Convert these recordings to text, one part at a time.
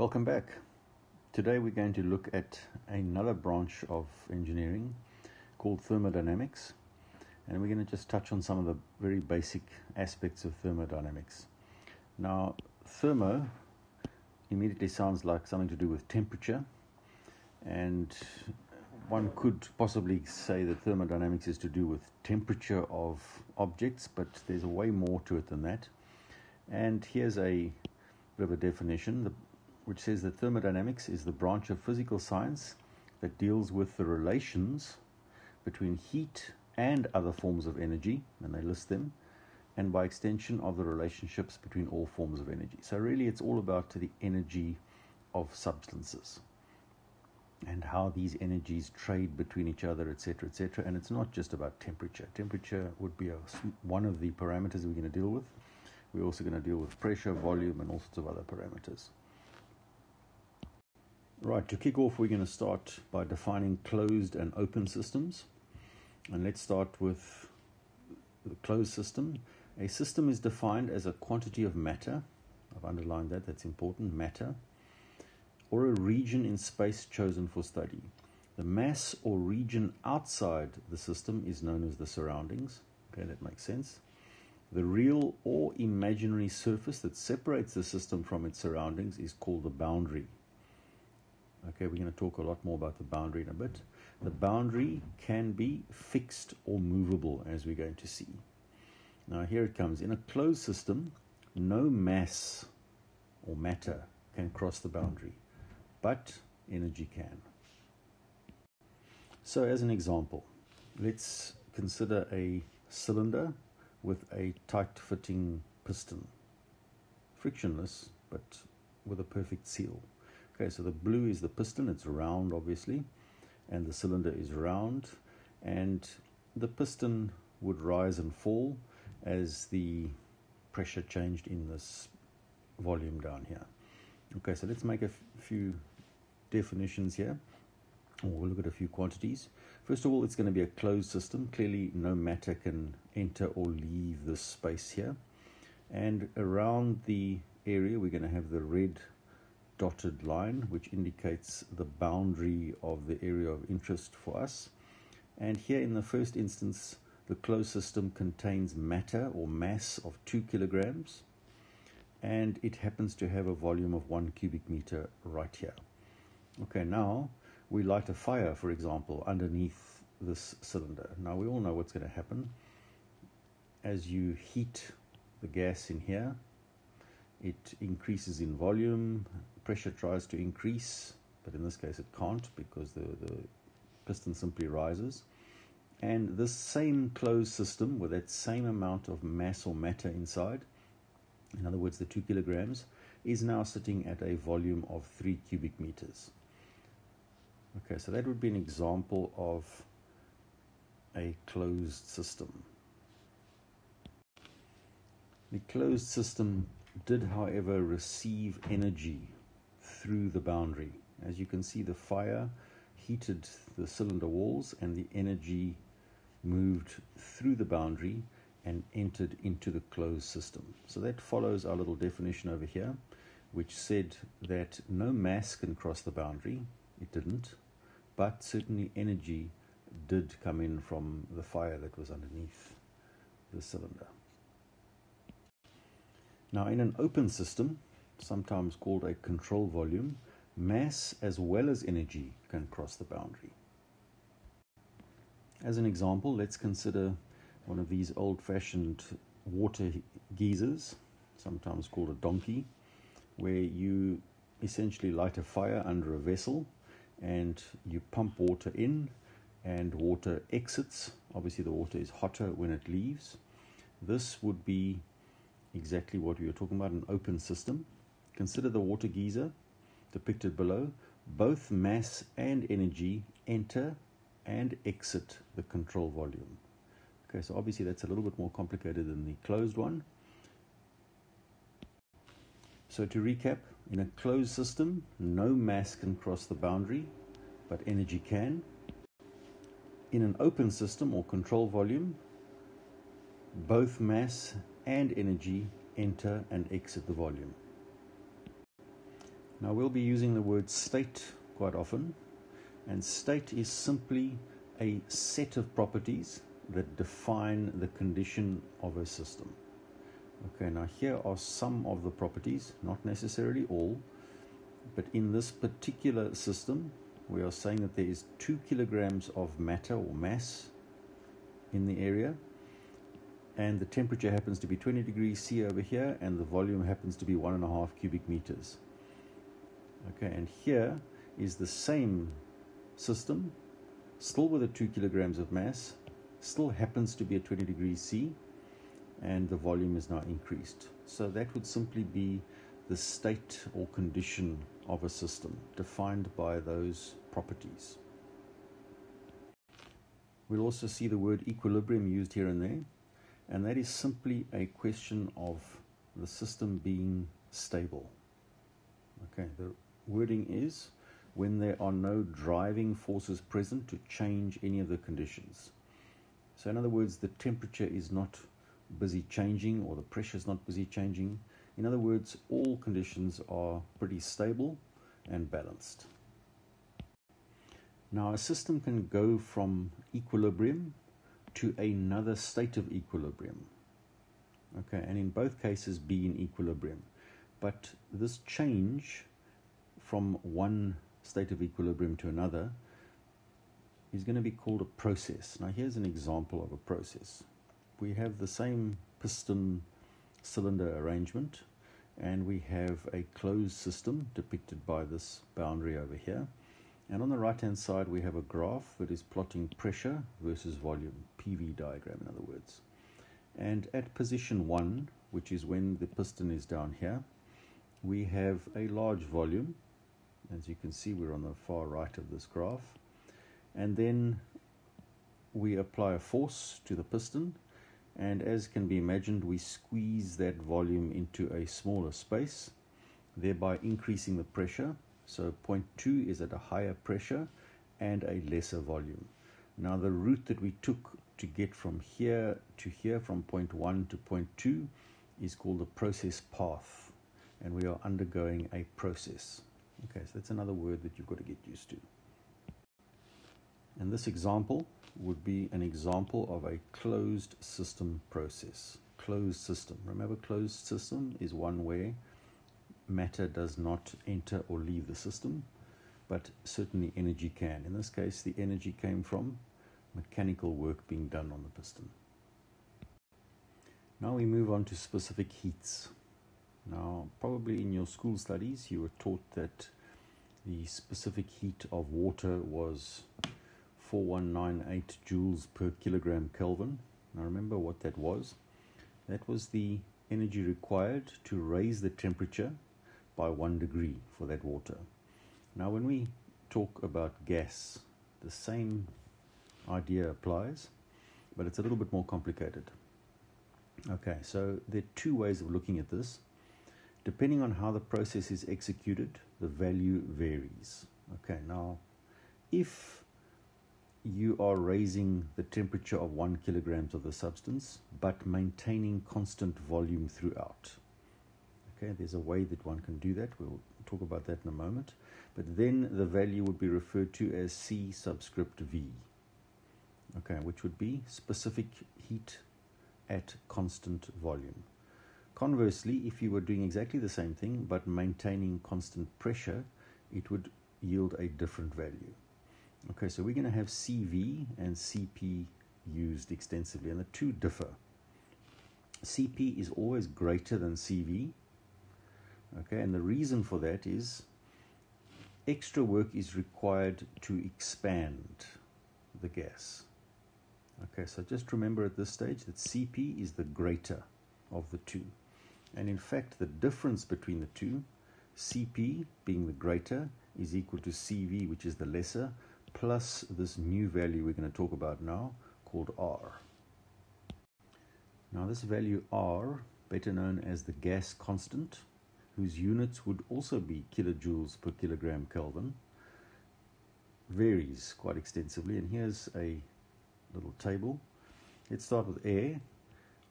Welcome back. Today we're going to look at another branch of engineering called thermodynamics, and we're going to just touch on some of the very basic aspects of thermodynamics. Now, thermo immediately sounds like something to do with temperature, and one could possibly say that thermodynamics is to do with temperature of objects, but there's a way more to it than that. And here's a bit of a definition which says that thermodynamics is the branch of physical science that deals with the relations between heat and other forms of energy, and they list them, and by extension of the relationships between all forms of energy. So, really, it's all about the energy of substances and how these energies trade between each other, etc., etc. And it's not just about temperature. Temperature would be a, one of the parameters we're going to deal with. We're also going to deal with pressure, volume, and all sorts of other parameters. Right, to kick off, we're going to start by defining closed and open systems. And let's start with the closed system. A system is defined as a quantity of matter. I've underlined that, that's important matter or a region in space chosen for study. The mass or region outside the system is known as the surroundings. Okay, that makes sense. The real or imaginary surface that separates the system from its surroundings is called the boundary. Okay, we're going to talk a lot more about the boundary in a bit. The boundary can be fixed or movable, as we're going to see. Now, here it comes. In a closed system, no mass or matter can cross the boundary but energy can. So, as an example, let's consider a cylinder with a tight fitting piston, frictionless but with a perfect seal. Okay, so the blue is the piston, it's round obviously, and the cylinder is round, and the piston would rise and fall as the pressure changed in this volume down here. Okay, so let's make a few definitions here. We'll look at a few quantities. First of all, it's going to be a closed system. Clearly, no matter can enter or leave this space here. And around the area, we're going to have the red dotted line, which indicates the boundary of the area of interest for us. And here in the first instance, the closed system contains matter or mass of 2 kilograms, and it happens to have a volume of 1 cubic meter right here. Okay, now we light a fire, for example, underneath this cylinder. Now we all know what's going to happen. As you heat the gas in here, it increases in volume, pressure tries to increase, but in this case it can't because the, the piston simply rises. And this same closed system with that same amount of mass or matter inside, in other words, the two kilograms, is now sitting at a volume of three cubic meters. Okay, so that would be an example of a closed system. The closed system did, however, receive energy through the boundary. As you can see, the fire heated the cylinder walls and the energy moved through the boundary and entered into the closed system. So that follows our little definition over here, which said that no mass can cross the boundary. It didn't but certainly energy did come in from the fire that was underneath the cylinder. Now, in an open system, sometimes called a control volume, mass as well as energy can cross the boundary. As an example, let's consider one of these old fashioned water geysers, sometimes called a donkey, where you essentially light a fire under a vessel and you pump water in and water exits. Obviously, the water is hotter when it leaves. This would be exactly what we were talking about an open system. Consider the water geyser depicted below. Both mass and energy enter and exit the control volume. Okay, so obviously that's a little bit more complicated than the closed one. So to recap, in a closed system, no mass can cross the boundary, but energy can. In an open system or control volume, both mass and energy enter and exit the volume. Now, we'll be using the word state quite often, and state is simply a set of properties that define the condition of a system. Okay, now here are some of the properties, not necessarily all, but in this particular system, we are saying that there is two kilograms of matter or mass in the area, and the temperature happens to be 20 degrees C over here, and the volume happens to be one and a half cubic meters. Okay, and here is the same system, still with the two kilograms of mass, still happens to be at 20 degrees C, and the volume is now increased. So that would simply be the state or condition of a system defined by those properties. We'll also see the word equilibrium used here and there, and that is simply a question of the system being stable. Okay, the wording is when there are no driving forces present to change any of the conditions. So, in other words, the temperature is not busy changing or the pressure is not busy changing. In other words, all conditions are pretty stable and balanced. Now, a system can go from equilibrium to another state of equilibrium. Okay, and in both cases be in equilibrium. But this change from one state of equilibrium to another is going to be called a process. Now, here's an example of a process. We have the same piston cylinder arrangement and we have a closed system depicted by this boundary over here. And on the right hand side, we have a graph that is plotting pressure versus volume, PV diagram, in other words. And at position one, which is when the piston is down here, we have a large volume. As you can see, we're on the far right of this graph. And then we apply a force to the piston. And as can be imagined we squeeze that volume into a smaller space thereby increasing the pressure. So point 2 is at a higher pressure and a lesser volume. Now the route that we took to get from here to here from point 1 to point 2 is called the process path. And we are undergoing a process okay so that's another word that you've got to get used to and this example would be an example of a closed system process. Closed system. Remember, closed system is one where matter does not enter or leave the system, but certainly energy can. In this case, the energy came from mechanical work being done on the piston. Now we move on to specific heats. Now, probably in your school studies, you were taught that the specific heat of water was 4198 joules per kilogram Kelvin. Now remember what that was. That was the energy required to raise the temperature by one degree for that water. Now, when we talk about gas, the same idea applies, but it's a little bit more complicated. Okay, so there are two ways of looking at this. Depending on how the process is executed, the value varies. Okay, now if you are raising the temperature of one kilograms of the substance but maintaining constant volume throughout. Okay, there's a way that one can do that. We'll talk about that in a moment. But then the value would be referred to as C subscript V. Okay, which would be specific heat at constant volume. Conversely, if you were doing exactly the same thing but maintaining constant pressure, it would yield a different value. Okay, so we're going to have CV and CP used extensively, and the two differ. CP is always greater than CV. Okay, and the reason for that is extra work is required to expand the gas. Okay, so just remember at this stage that CP is the greater of the two. And in fact, the difference between the two, CP being the greater, is equal to CV, which is the lesser, plus this new value we're going to talk about now called R. Now this value R, better known as the gas constant, whose units would also be kilojoules per kilogram Kelvin, varies quite extensively. And here's a little table. Let's start with air.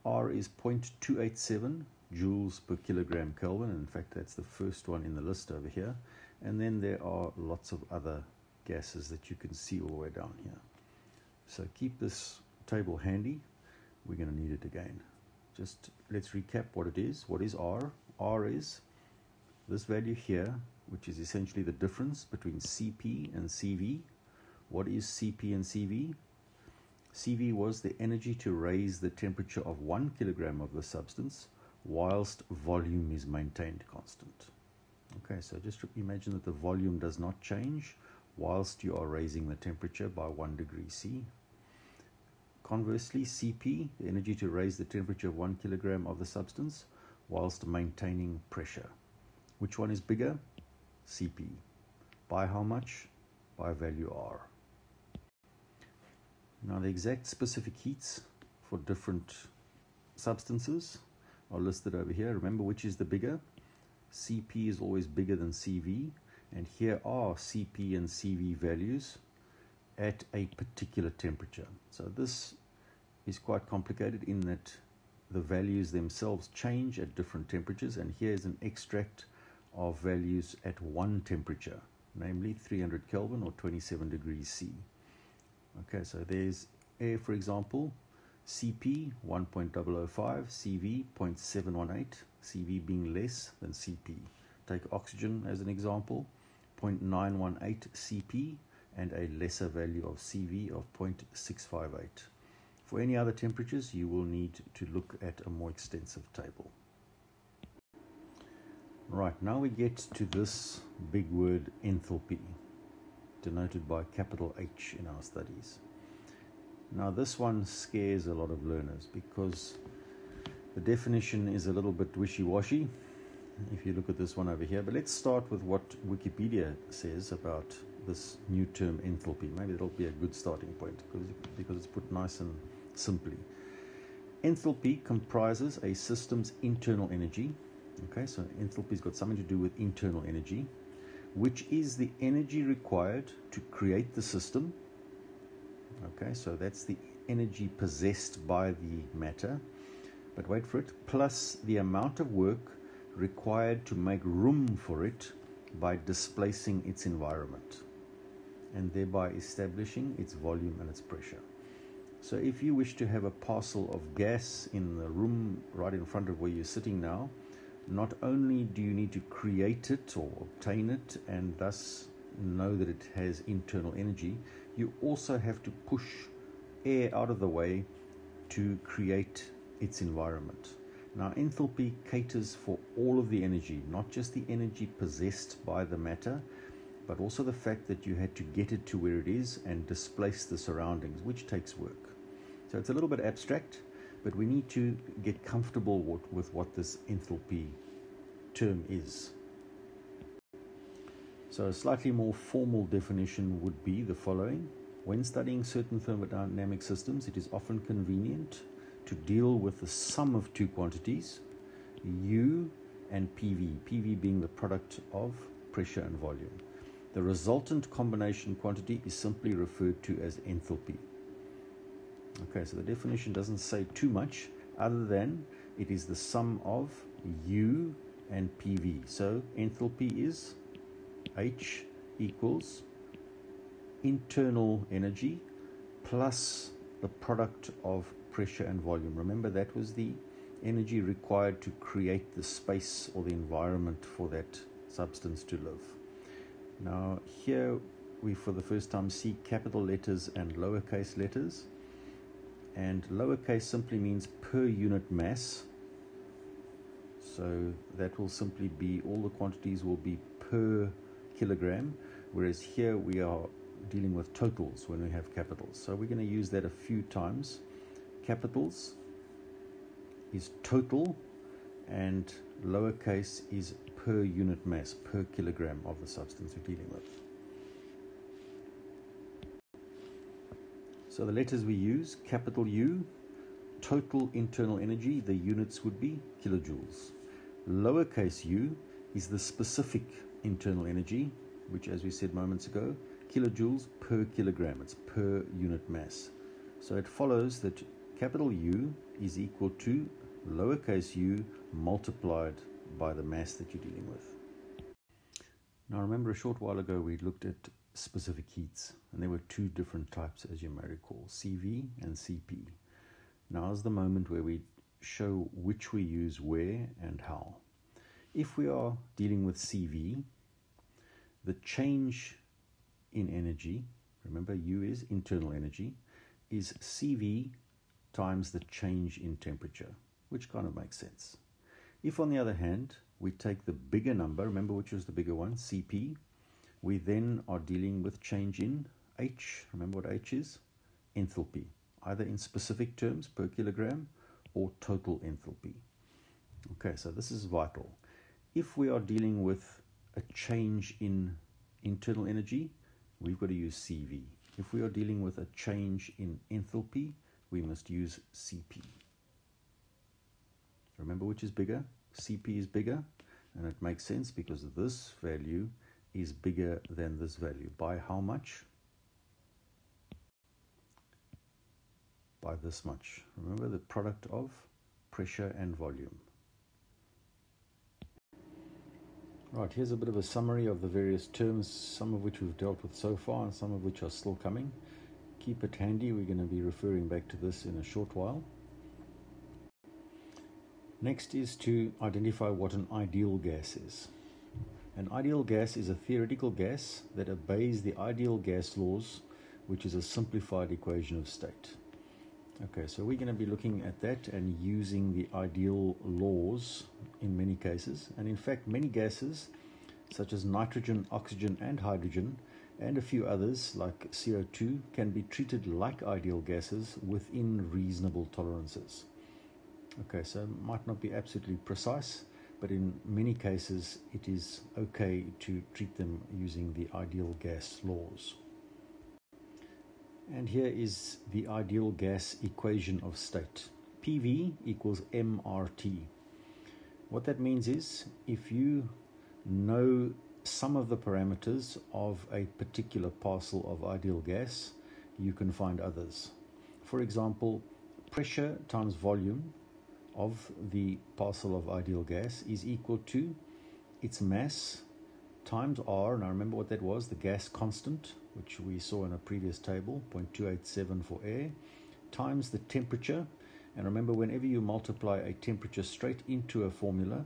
R is 0.287 joules per kilogram Kelvin. In fact, that's the first one in the list over here. And then there are lots of other gases that you can see all the way down here. So keep this table handy. We're going to need it again. Just let's recap what it is. What is R? R is this value here, which is essentially the difference between Cp and Cv. What is Cp and Cv? Cv was the energy to raise the temperature of one kilogram of the substance whilst volume is maintained constant. Okay, so just imagine that the volume does not change whilst you are raising the temperature by one degree C. Conversely, Cp, the energy to raise the temperature of one kilogram of the substance whilst maintaining pressure. Which one is bigger? Cp. By how much? By value R. Now the exact specific heats for different substances are listed over here. Remember which is the bigger? Cp is always bigger than Cv and here are Cp and Cv values at a particular temperature. So this is quite complicated in that the values themselves change at different temperatures and here is an extract of values at one temperature namely 300 Kelvin or 27 degrees C. Okay, so there's air for example CP 1.005, CV 0.718, CV being less than CP. Take oxygen as an example 0.918 CP and a lesser value of CV of 0.658. For any other temperatures, you will need to look at a more extensive table. Right, now we get to this big word enthalpy, denoted by capital H in our studies. Now, this one scares a lot of learners because the definition is a little bit wishy washy if you look at this one over here. But let's start with what Wikipedia says about this new term enthalpy. Maybe that'll be a good starting point because, because it's put nice and simply. Enthalpy comprises a system's internal energy. Okay, so enthalpy's got something to do with internal energy, which is the energy required to create the system. Okay, so that's the energy possessed by the matter. But wait for it, plus the amount of work required to make room for it by displacing its environment and thereby establishing its volume and its pressure. So, if you wish to have a parcel of gas in the room right in front of where you're sitting now, not only do you need to create it or obtain it and thus know that it has internal energy, you also have to push air out of the way to create its environment. Now, enthalpy caters for all of the energy, not just the energy possessed by the matter, but also the fact that you had to get it to where it is and displace the surroundings, which takes work. So it's a little bit abstract, but we need to get comfortable with, what this enthalpy term is. So, a slightly more formal definition would be the following When studying certain thermodynamic systems, it is often convenient to deal with the sum of two quantities, U and PV, PV being the product of pressure and volume. The resultant combination quantity is simply referred to as enthalpy. Okay, so the definition doesn't say too much other than it is the sum of U and PV. So enthalpy is H equals internal energy plus the product of pressure and volume. Remember, that was the energy required to create the space or the environment for that substance to live. Now, here we for the first time see capital letters and lowercase letters and lowercase simply means per unit mass. So that will simply be all the quantities will be per kilogram, whereas here we are dealing with totals when we have capitals. So we're going to use that a few times. Capitals is total, and lowercase is per unit mass, per kilogram of the substance we're dealing with. So the letters we use, capital U, total internal energy, the units would be kilojoules. Lowercase u is the specific internal energy, which, as we said moments ago, kilojoules per kilogram, it's per unit mass. So it follows that capital U is equal to lowercase u multiplied by the mass that you're dealing with. Now, remember a short while ago we looked at specific heats, and there were two different types, as you may recall CV and CP. Now is the moment where we show which we use where and how. If we are dealing with CV, the change in energy, remember U is internal energy, is CV times the change in temperature, which kind of makes sense. If, on the other hand, we take the bigger number, remember which was the bigger one, CP, we then are dealing with change in H, remember what H is? Enthalpy, either in specific terms per kilogram or total enthalpy. Okay, so this is vital. If we are dealing with a change in internal energy, we've got to use CV. If we are dealing with a change in enthalpy, we must use CP. Remember which is bigger? CP is bigger, and it makes sense because this value is bigger than this value. By how much? By this much. Remember the product of pressure and volume. Right, here's a bit of a summary of the various terms, some of which we've dealt with so far and some of which are still coming. Keep it handy, we're going to be referring back to this in a short while. Next is to identify what an ideal gas is. An ideal gas is a theoretical gas that obeys the ideal gas laws, which is a simplified equation of state. Okay, so we're going to be looking at that and using the ideal laws in many cases. And in fact, many gases, such as nitrogen, oxygen, and hydrogen, and a few others like CO2, can be treated like ideal gases within reasonable tolerances. Okay, so might not be absolutely precise, but in many cases it is okay to treat them using the ideal gas laws. And here is the ideal gas equation of state. PV equals MRT. What that means is if you know some of the parameters of a particular parcel of ideal gas, you can find others. For example, pressure times volume of the parcel of ideal gas is equal to its mass times R. and I remember what that was, the gas constant, which we saw in a previous table, 0.287 for air, times the temperature. And remember, whenever you multiply a temperature straight into a formula,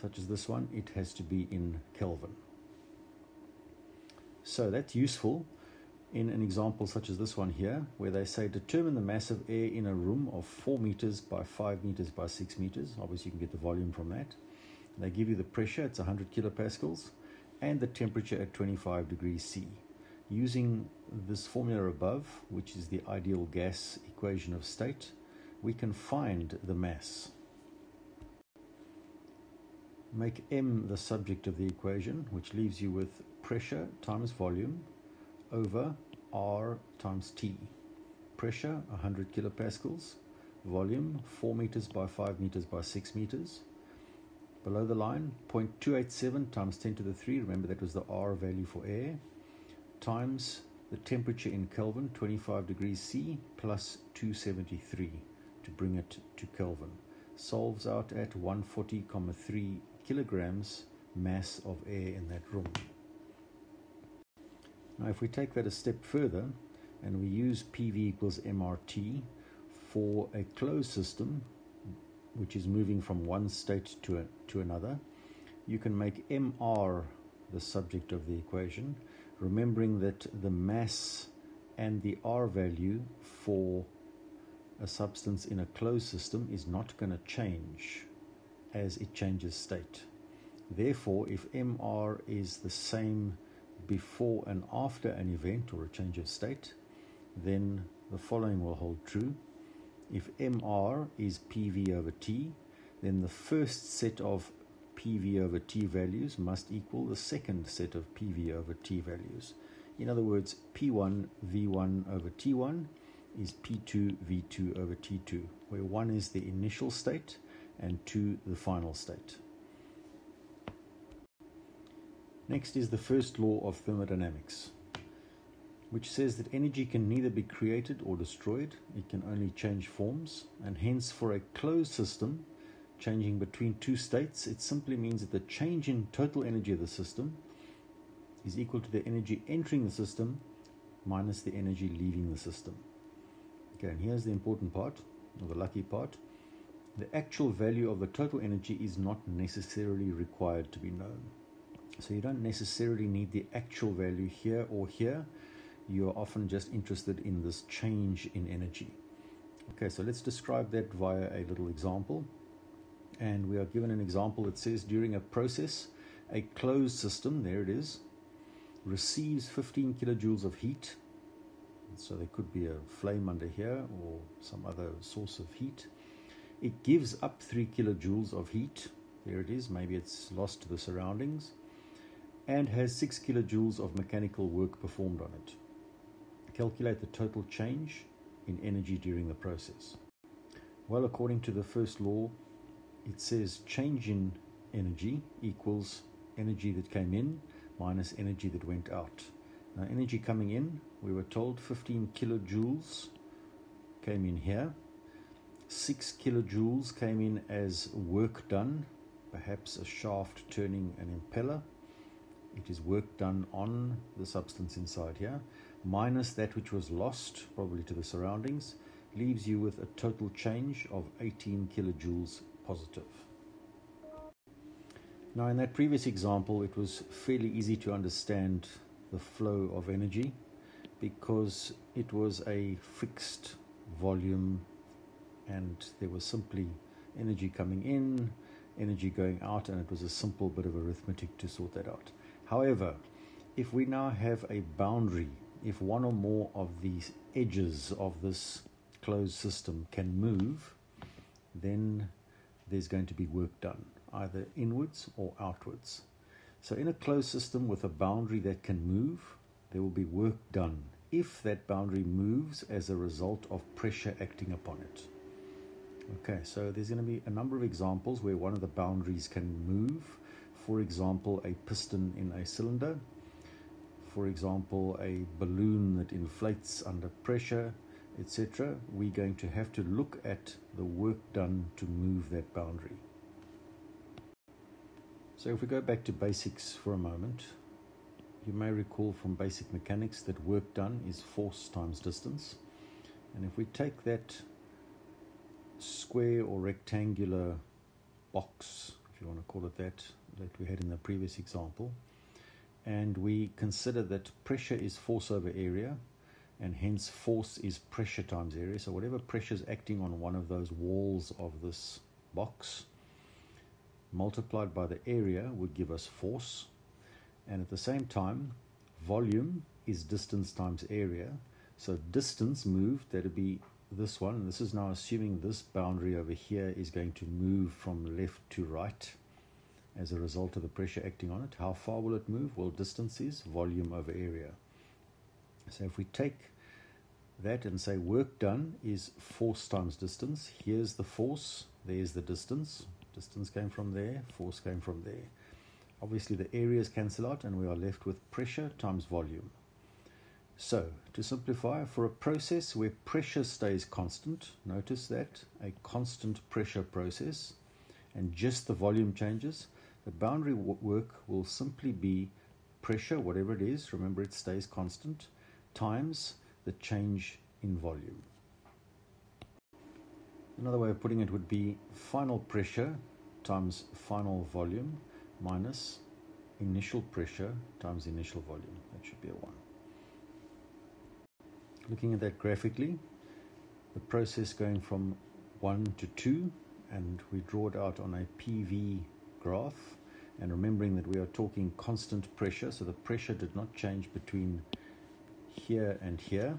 such as this one, it has to be in Kelvin. So that's useful in an example such as this one here, where they say determine the mass of air in a room of 4 meters by 5 meters by 6 meters. Obviously, you can get the volume from that. They give you the pressure, it's 100 kilopascals, and the temperature at 25 degrees C. Using this formula above, which is the ideal gas equation of state, we can find the mass. Make m the subject of the equation, which leaves you with pressure times volume over R times T. Pressure 100 kilopascals, volume 4 meters by 5 meters by 6 meters. Below the line 0.287 times 10 to the 3, remember that was the R value for air, times the temperature in Kelvin 25 degrees C plus 273 to bring it to Kelvin. Solves out at 140,3 kilograms mass of air in that room. Now, if we take that a step further and we use PV equals MRT for a closed system, which is moving from one state to, a, to another, you can make MR the subject of the equation, remembering that the mass and the R value for a substance in a closed system is not going to change as it changes state. Therefore, if MR is the same before and after an event or a change of state, then the following will hold true. If MR is PV over T, then the first set of PV over T values must equal the second set of PV over T values. In other words, P1 V1 over T1 is P2 V2 over T2, where 1 is the initial state and 2 the final state. Next is the first law of thermodynamics, which says that energy can neither be created or destroyed, it can only change forms, and hence for a closed system, changing between two states, it simply means that the change in total energy of the system is equal to the energy entering the system minus the energy leaving the system. Okay, and here's the important part, or the lucky part. The actual value of the total energy is not necessarily required to be known. So you don't necessarily need the actual value here or here. You're often just interested in this change in energy. Okay, so let's describe that via a little example. And we are given an example that says during a process, a closed system, there it is, receives 15 kilojoules of heat. So there could be a flame under here or some other source of heat. It gives up 3 kilojoules of heat. There it is. Maybe it's lost to the surroundings. And has 6 kilojoules of mechanical work performed on it. Calculate the total change in energy during the process. Well, according to the first law, it says change in energy equals energy that came in minus energy that went out. Now, energy coming in, we were told 15 kilojoules came in here. 6 kilojoules came in as work done, perhaps a shaft turning an impeller. It is work done on the substance inside here, minus that which was lost, probably to the surroundings, leaves you with a total change of 18 kilojoules positive. Now, in that previous example, it was fairly easy to understand the flow of energy because it was a fixed volume and there was simply energy coming in, energy going out, and it was a simple bit of arithmetic to sort that out. However, if we now have a boundary, if one or more of these edges of this closed system can move, then there's going to be work done either inwards or outwards. So, in a closed system with a boundary that can move, there will be work done if that boundary moves as a result of pressure acting upon it. Okay, so there's going to be a number of examples where one of the boundaries can move. For example, a piston in a cylinder. For example, a balloon that inflates under pressure, etc. We're going to have to look at the work done to move that boundary. So if we go back to basics for a moment, you may recall from basic mechanics that work done is force times distance. And if we take that square or rectangular box, if you want to call it that, that we had in the previous example, and we consider that pressure is force over area, and hence force is pressure times area. So whatever pressure is acting on one of those walls of this box, multiplied by the area would give us force. And at the same time, volume is distance times area. So distance moved, that'd be this one. This is now assuming this boundary over here is going to move from left to right as a result of the pressure acting on it. How far will it move? Well, distance is volume over area. So if we take that and say work done is force times distance, here's the force, there's the distance, Distance came from there, force came from there. Obviously, the areas cancel out and we are left with pressure times volume. So, to simplify, for a process where pressure stays constant, notice that a constant pressure process and just the volume changes, the boundary work will simply be pressure, whatever it is, remember it stays constant, times the change in volume. Another way of putting it would be final pressure times final volume minus initial pressure times initial volume. That should be a 1. Looking at that graphically, the process going from 1 to 2, and we draw it out on a PV graph. And remembering that we are talking constant pressure, so the pressure did not change between here and here.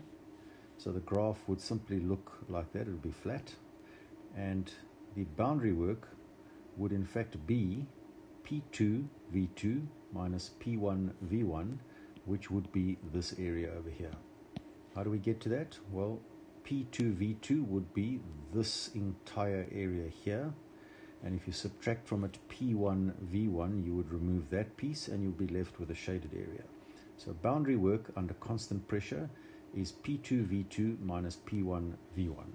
So the graph would simply look like that, it would be flat and the boundary work would in fact be P2 V2 minus P1 V1 which would be this area over here. How do we get to that? Well, P2 V2 would be this entire area here and if you subtract from it P1 V1 you would remove that piece and you'll be left with a shaded area. So boundary work under constant pressure is P2 V2 minus P1 V1.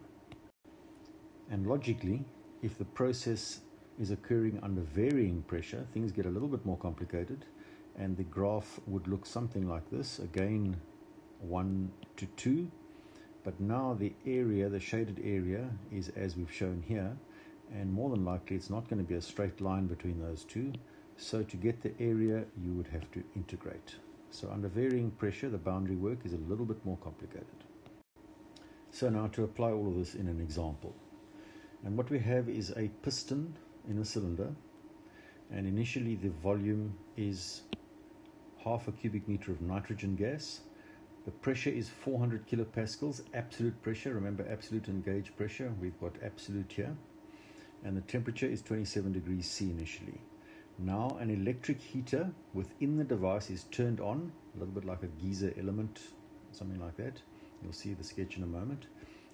And logically, if the process is occurring under varying pressure, things get a little bit more complicated, and the graph would look something like this again, 1 to 2. But now the area, the shaded area, is as we've shown here, and more than likely it's not going to be a straight line between those two. So to get the area, you would have to integrate. So under varying pressure, the boundary work is a little bit more complicated. So now to apply all of this in an example. And what we have is a piston in a cylinder and initially the volume is half a cubic meter of nitrogen gas. The pressure is 400 kilopascals, absolute pressure. Remember absolute and gauge pressure. We've got absolute here. And the temperature is 27 degrees C initially. Now an electric heater within the device is turned on, a little bit like a geyser element, something like that. You'll see the sketch in a moment.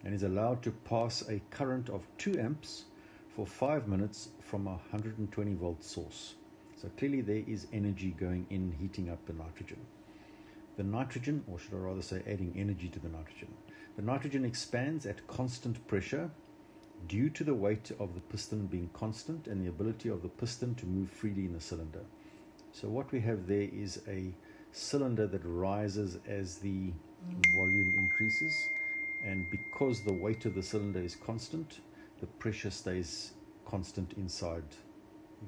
And is allowed to pass a current of 2 amps for 5 minutes from a 120 volt source. So clearly there is energy going in heating up the nitrogen. The nitrogen, or should I rather say adding energy to the nitrogen, the nitrogen expands at constant pressure due to the weight of the piston being constant and the ability of the piston to move freely in the cylinder. So what we have there is a cylinder that rises as the volume increases and because the weight of the cylinder is constant, the pressure stays constant inside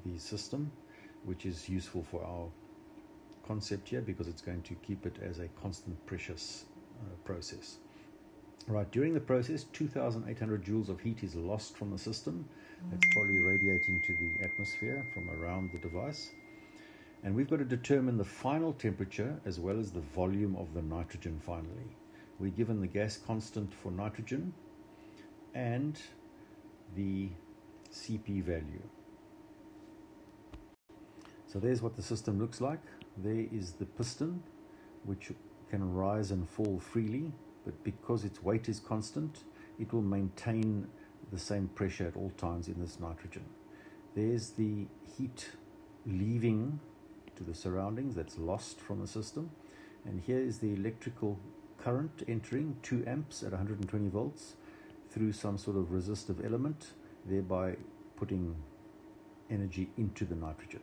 the system, which is useful for our concept here because it's going to keep it as a constant precious uh, process. Right, during the process, 2,800 joules of heat is lost from the system. It's mm. probably radiating to the atmosphere from around the device. And we've got to determine the final temperature as well as the volume of the nitrogen finally. We're given the gas constant for nitrogen and the CP value. So there's what the system looks like. There is the piston, which can rise and fall freely but because its weight is constant, it will maintain the same pressure at all times in this nitrogen. There's the heat leaving to the surroundings that's lost from the system. And here is the electrical current entering 2 amps at 120 volts through some sort of resistive element, thereby putting energy into the nitrogen.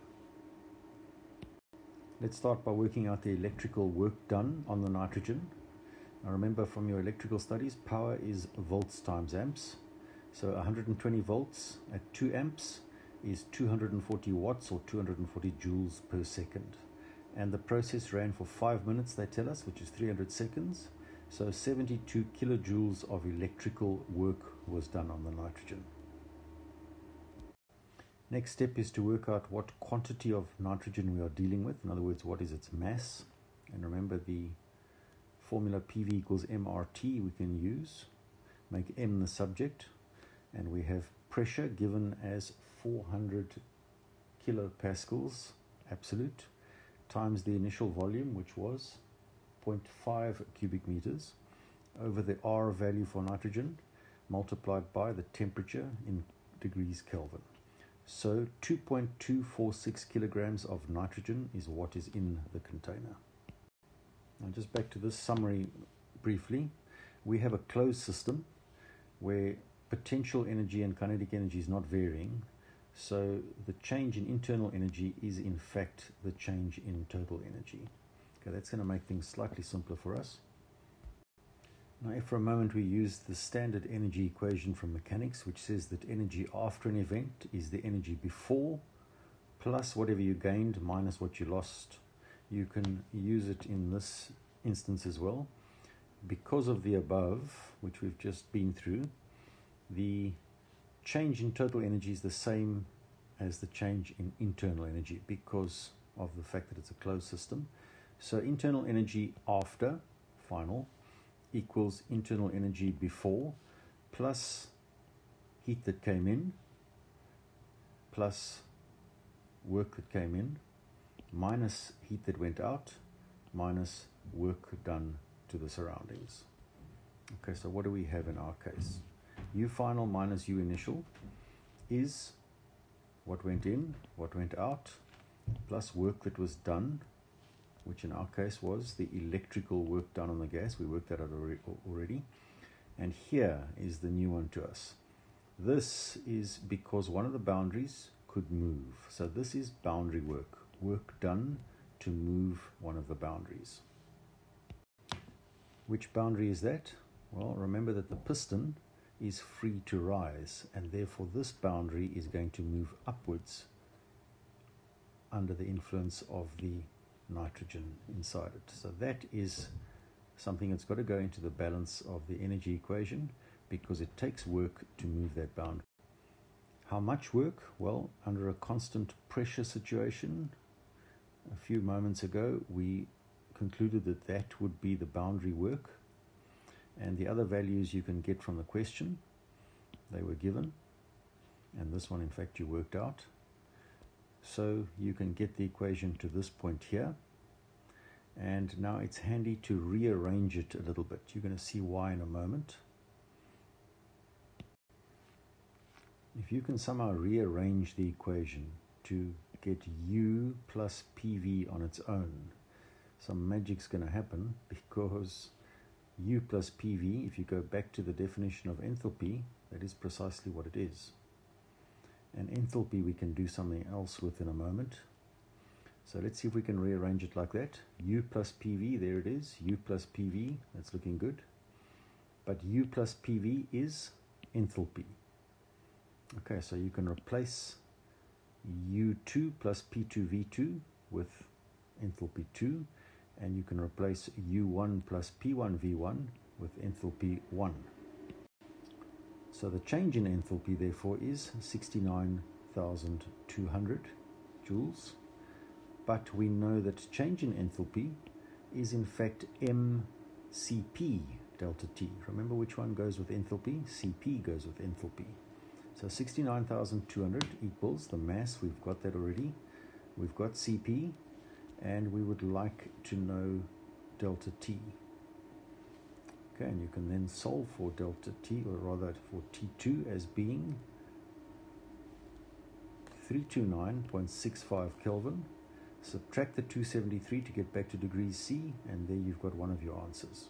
Let's start by working out the electrical work done on the nitrogen. Now remember from your electrical studies, power is volts times amps. So 120 volts at 2 amps is 240 watts or 240 joules per second. And the process ran for 5 minutes, they tell us, which is 300 seconds. So 72 kilojoules of electrical work was done on the nitrogen. Next step is to work out what quantity of nitrogen we are dealing with. In other words, what is its mass. And remember the formula PV equals MRT we can use, make M the subject, and we have pressure given as 400 kilopascals absolute times the initial volume, which was 0.5 cubic meters, over the R value for nitrogen multiplied by the temperature in degrees Kelvin. So 2.246 kilograms of nitrogen is what is in the container. Now, just back to this summary briefly. We have a closed system where potential energy and kinetic energy is not varying. So the change in internal energy is in fact the change in total energy. Okay, that's going to make things slightly simpler for us. Now, if for a moment we use the standard energy equation from mechanics, which says that energy after an event is the energy before plus whatever you gained minus what you lost you can use it in this instance as well. Because of the above, which we've just been through, the change in total energy is the same as the change in internal energy because of the fact that it's a closed system. So internal energy after final equals internal energy before plus heat that came in plus work that came in minus heat that went out minus work done to the surroundings. Okay, so what do we have in our case? U final minus U initial is what went in, what went out, plus work that was done, which in our case was the electrical work done on the gas. We worked that out already. And here is the new one to us. This is because one of the boundaries could move. So this is boundary work, work done to move one of the boundaries. Which boundary is that? Well, remember that the piston is free to rise, and therefore this boundary is going to move upwards under the influence of the nitrogen inside it. So that is something that's got to go into the balance of the energy equation because it takes work to move that boundary. How much work? Well, under a constant pressure situation, a few moments ago, we concluded that that would be the boundary work. And the other values you can get from the question, they were given. And this one, in fact, you worked out. So you can get the equation to this point here. And now it's handy to rearrange it a little bit. You're going to see why in a moment. if you can somehow rearrange the equation to get u plus pv on its own, some magic's going to happen because u plus pv, if you go back to the definition of enthalpy, that is precisely what it is. And enthalpy we can do something else with in a moment. So let's see if we can rearrange it like that. u plus pv, there it is, u plus pv, that's looking good. But u plus pv is enthalpy. Okay, so you can replace U2 plus P2V2 with enthalpy 2, and you can replace U1 plus P1V1 with enthalpy 1. So the change in enthalpy, therefore, is 69,200 joules. But we know that change in enthalpy is in fact MCP delta T. Remember which one goes with enthalpy? CP goes with enthalpy. So 69,200 equals the mass, we've got that already. We've got Cp, and we would like to know delta T. Okay, and you can then solve for delta T, or rather for T2 as being 329.65 Kelvin. Subtract the 273 to get back to degrees C, and there you've got one of your answers.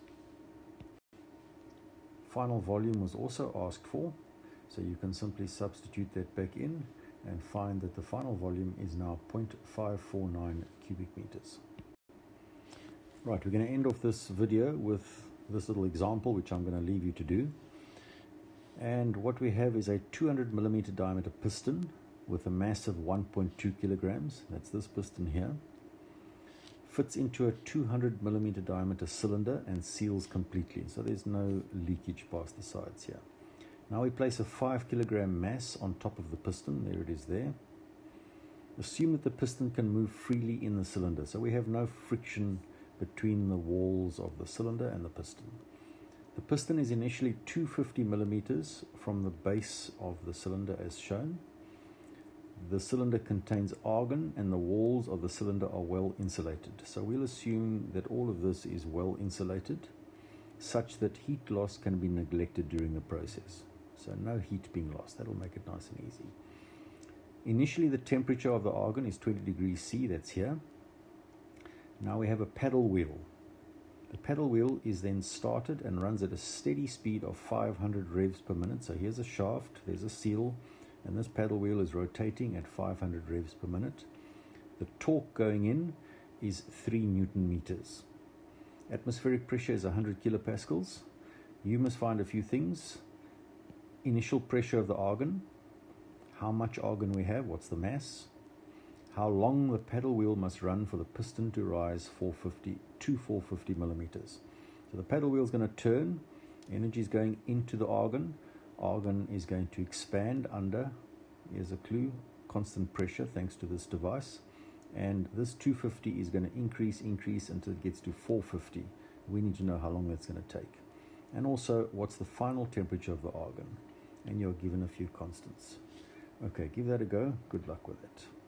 Final volume was also asked for. So you can simply substitute that back in and find that the final volume is now 0.549 cubic meters. Right, we're going to end off this video with this little example, which I'm going to leave you to do. And what we have is a 200 millimeter diameter piston with a mass of 1.2 kilograms. That's this piston here. Fits into a 200 millimeter diameter cylinder and seals completely. So there's no leakage past the sides here. Now we place a 5 kilogram mass on top of the piston. There it is there. Assume that the piston can move freely in the cylinder. So we have no friction between the walls of the cylinder and the piston. The piston is initially 250 millimeters from the base of the cylinder as shown. The cylinder contains argon and the walls of the cylinder are well insulated. So we'll assume that all of this is well insulated such that heat loss can be neglected during the process. So no heat being lost. That'll make it nice and easy. Initially, the temperature of the argon is 20 degrees C. That's here. Now we have a paddle wheel. The paddle wheel is then started and runs at a steady speed of 500 revs per minute. So here's a shaft, there's a seal, and this paddle wheel is rotating at 500 revs per minute. The torque going in is 3 newton meters. Atmospheric pressure is 100 kilopascals. You must find a few things initial pressure of the argon, how much argon we have, what's the mass, how long the paddle wheel must run for the piston to rise 450 to 450 millimeters. So the paddle wheel is going to turn, energy is going into the argon, argon is going to expand under, here's a clue, constant pressure thanks to this device, and this 250 is going to increase, increase until it gets to 450. We need to know how long that's going to take. And also, what's the final temperature of the argon? And you're given a few constants. Okay, give that a go. Good luck with it.